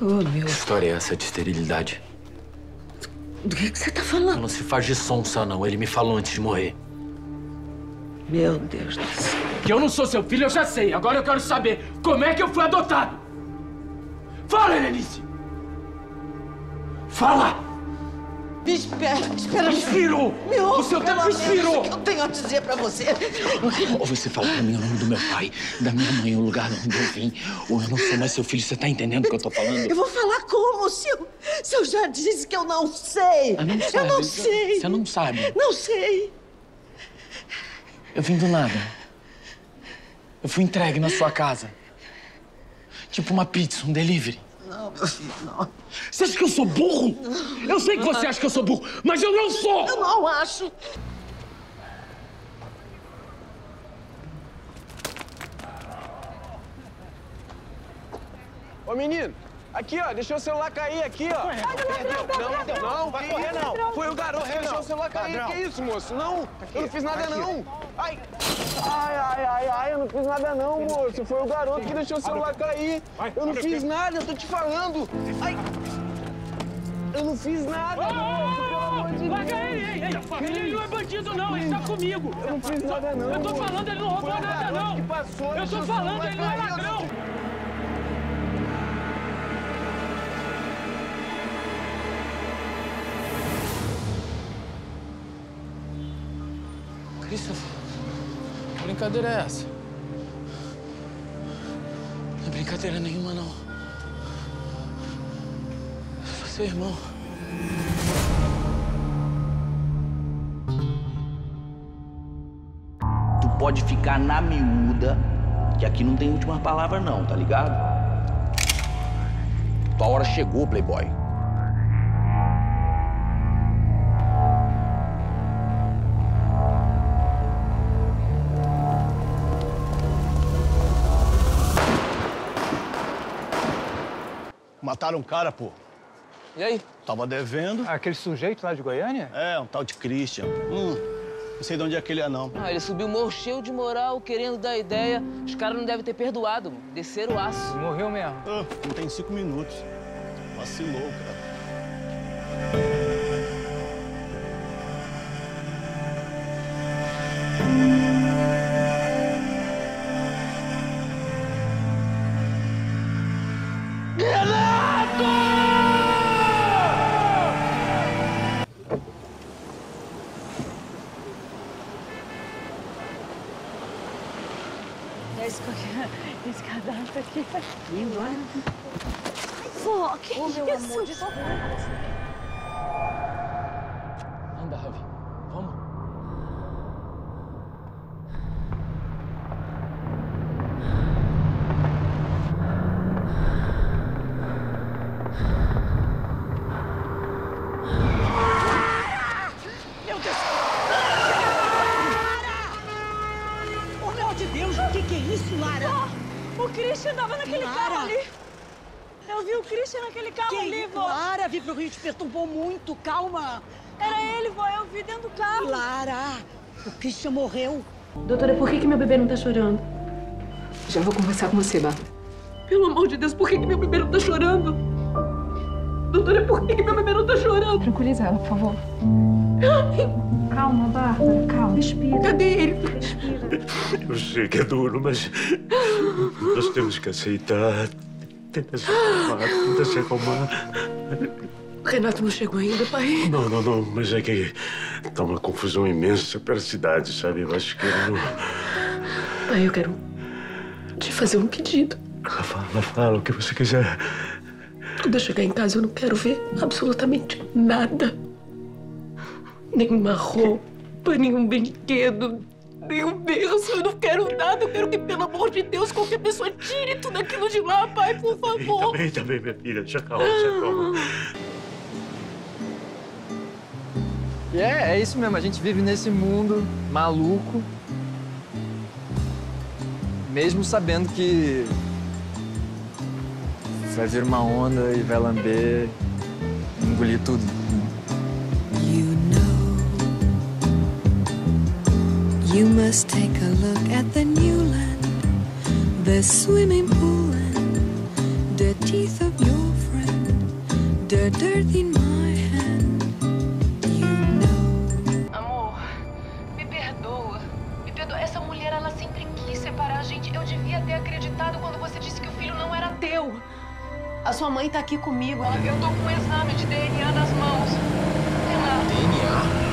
Oh, meu. Que história é essa de esterilidade? Do que, que você tá falando? Não se faz de sonsa, não. Ele me falou antes de morrer. Meu Deus do céu. Que eu não sou seu filho, eu já sei. Agora eu quero saber como é que eu fui adotado. Fala, Helenice! Fala! Me espera, espera. Inspirou! Me ouve, O seu tempo o que eu tenho a dizer pra você. Ou você fala pra mim o nome do meu pai, da minha mãe, o lugar de onde eu vim. Ou eu não sou mais seu filho. Você tá entendendo o que eu tô falando? Eu vou falar como, se eu, se eu já disse que eu não sei. Ah, não eu sabe. não sei. Você não sabe. Não sei. Eu vim do nada. Eu fui entregue na sua casa. Tipo uma pizza, um delivery. Não, meu filho, não. Você acha que eu sou burro? Eu sei que você acha que eu sou burro, mas eu não sou! Eu não acho. Ô, menino, aqui, ó, deixou o celular cair aqui, ó. Não, não, vai correr, não. Foi o garoto que deixou o celular cair. Que isso, moço? Não, eu não fiz nada, não. Ai, ai, ai, ai, ai, eu não fiz nada, não, moço. Foi o garoto que deixou o celular cair. Eu não fiz nada, eu tô te falando. Ai, eu não fiz nada, moço, pelo amor de Larga Deus. ele, ei. Ele não é bandido, não. Ele tá comigo. Eu não fiz nada, não. Eu tô falando, ele não roubou nada, não. Eu tô falando, ele não é ladrão. Christopher, que brincadeira é essa? Não é brincadeira nenhuma, não. Eu sou seu irmão. Tu pode ficar na miúda, que aqui não tem última palavra não, tá ligado? Tua hora chegou, playboy. Mataram um cara, pô. E aí? Tava devendo. Aquele sujeito lá de Goiânia? É, um tal de Christian. Hum, não sei de onde é que ele é, não. Ah, ele subiu o morro cheio de moral, querendo dar ideia. Os caras não devem ter perdoado, mano. Desceram o aço. Morreu mesmo. Ah, não tem cinco minutos. Vacilou, cara. Esse, cadastro aqui. Vó, que Oh, isso? amor, desculpa. Anda, Ravi. Vamos. Meu Deus! Oh, meu de Deus, o que, que é isso, Lara? O Christian tava naquele Lara. carro ali. Eu vi o Christian naquele carro Que ali, vó. Lara, vir pro Rio te perturbou muito, calma. Era ele, vó. Eu vi dentro do carro. Lara, o Christian morreu. Doutora, por que, que meu bebê não tá chorando? Já vou conversar com você, Bárbara. Pelo amor de Deus, por que, que meu bebê não tá chorando? Doutora, por que, que meu bebê não tá chorando? Tranquiliza ela, por favor. Calma, Bárbara. Calma. Respira. Cadê ele? Eu sei que é duro, mas nós temos que aceitar. Tenta se acalmar, tenta se acalmar. Renato não chegou ainda, pai. Não, não, não, mas é que tá uma confusão imensa pela cidade, sabe? Eu acho que não. Pai, eu quero te fazer um pedido. Fala, fala o que você quiser. Quando eu chegar em casa, eu não quero ver absolutamente nada. Nenhuma roupa, nenhum brinquedo, nenhum berço. Eu não quero nada. Eu quero que, pelo amor de Deus, qualquer pessoa tire tudo aquilo de lá, pai, por favor. tá bem, minha filha. Se acalma, se acalma. E é, é isso mesmo, a gente vive nesse mundo maluco, mesmo sabendo que vai vir uma onda e vai lamber, engolir tudo. You must take a look at the new land, the swimming pool and the teeth of your friends. dirt, dirt in my hand. You know. Amor, me perdoa. Me perdoa. Essa mulher, ela sempre quis separar a gente. Eu devia ter acreditado quando você disse que o filho não era teu. A sua mãe tá aqui comigo. Ela, eu tô com um exame de DNA nas mãos. Renato. DNA?